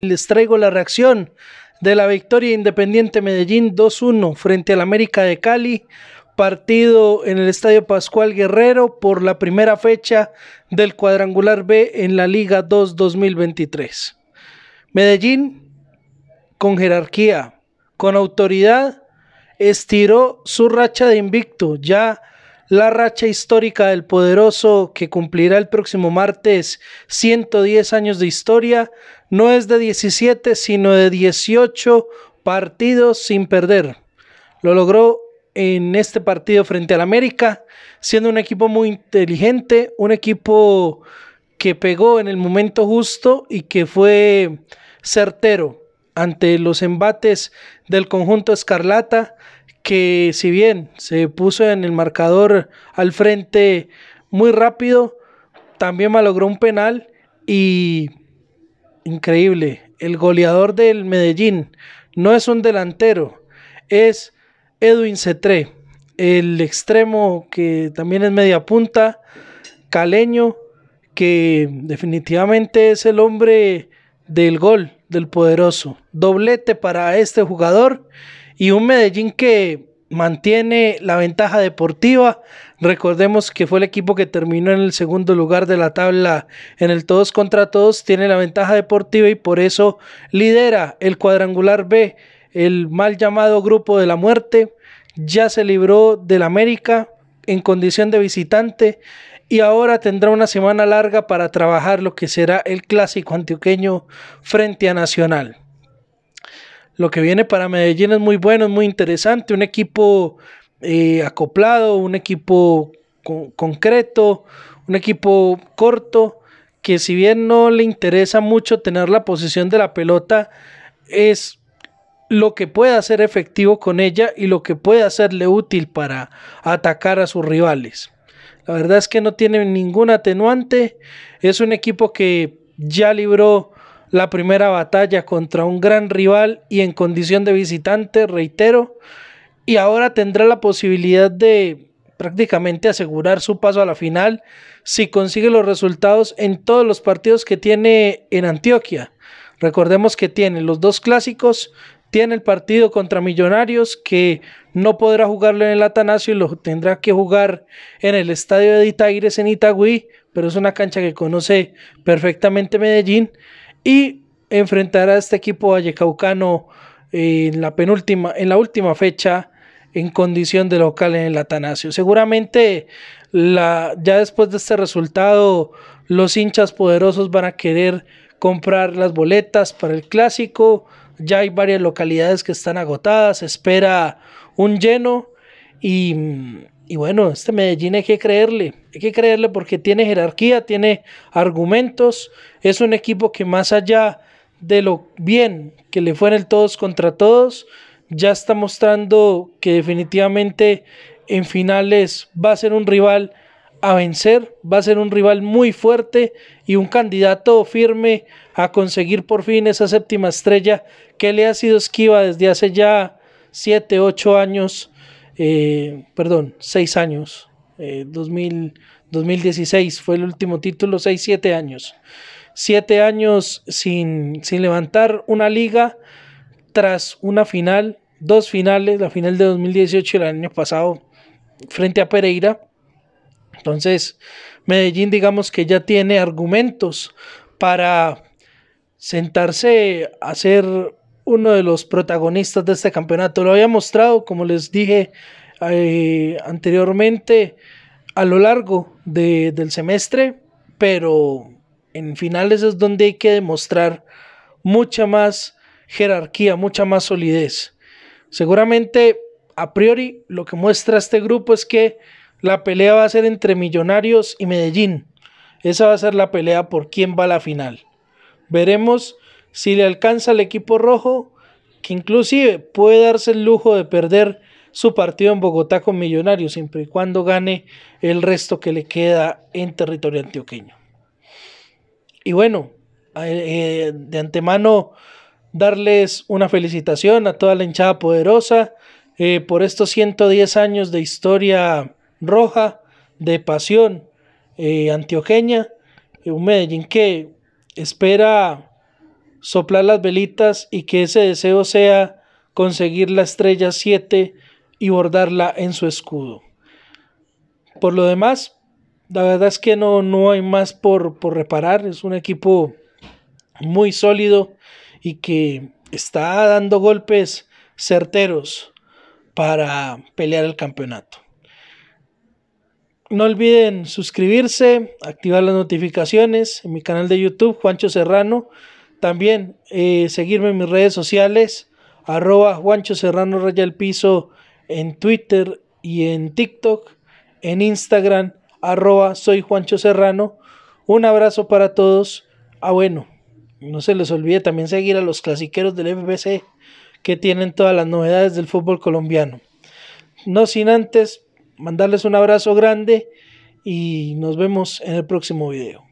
Les traigo la reacción de la victoria Independiente Medellín 2-1 frente al América de Cali, partido en el Estadio Pascual Guerrero por la primera fecha del cuadrangular B en la Liga 2 2023. Medellín, con jerarquía, con autoridad, estiró su racha de invicto, ya la racha histórica del poderoso que cumplirá el próximo martes 110 años de historia no es de 17 sino de 18 partidos sin perder. Lo logró en este partido frente al América, siendo un equipo muy inteligente, un equipo que pegó en el momento justo y que fue certero ante los embates del conjunto Escarlata que si bien se puso en el marcador al frente muy rápido, también malogró un penal y increíble, el goleador del Medellín no es un delantero, es Edwin Cetré, el extremo que también es media punta, caleño, que definitivamente es el hombre del gol, del poderoso. Doblete para este jugador y un Medellín que mantiene la ventaja deportiva. Recordemos que fue el equipo que terminó en el segundo lugar de la tabla en el todos contra todos, tiene la ventaja deportiva y por eso lidera el cuadrangular B, el mal llamado grupo de la muerte. Ya se libró del América en condición de visitante y ahora tendrá una semana larga para trabajar lo que será el clásico antioqueño frente a Nacional. Lo que viene para Medellín es muy bueno, es muy interesante. Un equipo eh, acoplado, un equipo concreto, un equipo corto, que si bien no le interesa mucho tener la posición de la pelota, es lo que puede hacer efectivo con ella y lo que puede hacerle útil para atacar a sus rivales. La verdad es que no tiene ningún atenuante. Es un equipo que ya libró la primera batalla contra un gran rival y en condición de visitante, reitero, y ahora tendrá la posibilidad de prácticamente asegurar su paso a la final si consigue los resultados en todos los partidos que tiene en Antioquia. Recordemos que tiene los dos clásicos, tiene el partido contra Millonarios que no podrá jugarlo en el Atanasio y lo tendrá que jugar en el estadio de Itaires en Itagüí, pero es una cancha que conoce perfectamente Medellín y enfrentará a este equipo vallecaucano en la penúltima, en la última fecha en condición de local en el Atanasio. Seguramente la, ya después de este resultado los hinchas poderosos van a querer comprar las boletas para el clásico. Ya hay varias localidades que están agotadas, espera un lleno y y bueno, este Medellín hay que creerle, hay que creerle porque tiene jerarquía, tiene argumentos, es un equipo que más allá de lo bien que le fue en el todos contra todos, ya está mostrando que definitivamente en finales va a ser un rival a vencer, va a ser un rival muy fuerte y un candidato firme a conseguir por fin esa séptima estrella que le ha sido esquiva desde hace ya 7, 8 años eh, perdón, seis años, 2016 eh, fue el último título, seis, siete años. Siete años sin, sin levantar una liga tras una final, dos finales, la final de 2018 y el año pasado frente a Pereira. Entonces, Medellín digamos que ya tiene argumentos para sentarse a hacer uno de los protagonistas de este campeonato. Lo había mostrado, como les dije eh, anteriormente, a lo largo del semestre, pero en finales es donde hay que demostrar mucha más jerarquía, mucha más solidez. Seguramente, a priori, lo que muestra este grupo es que la pelea va a ser entre Millonarios y Medellín. Esa va a ser la pelea por quién va a la final. Veremos si le alcanza al equipo rojo, que inclusive puede darse el lujo de perder su partido en Bogotá con Millonarios, siempre y cuando gane el resto que le queda en territorio antioqueño. Y bueno, eh, de antemano darles una felicitación a toda la hinchada poderosa eh, por estos 110 años de historia roja, de pasión eh, antioqueña, un Medellín que espera soplar las velitas y que ese deseo sea conseguir la estrella 7 y bordarla en su escudo. Por lo demás, la verdad es que no, no hay más por, por reparar. Es un equipo muy sólido y que está dando golpes certeros para pelear el campeonato. No olviden suscribirse, activar las notificaciones en mi canal de YouTube, Juancho Serrano. También eh, seguirme en mis redes sociales, arroba Juancho Serrano Raya el Piso en Twitter y en TikTok, en Instagram, arroba soy Juancho Serrano. Un abrazo para todos. Ah, bueno, no se les olvide también seguir a los clasiqueros del FBC que tienen todas las novedades del fútbol colombiano. No sin antes mandarles un abrazo grande y nos vemos en el próximo video.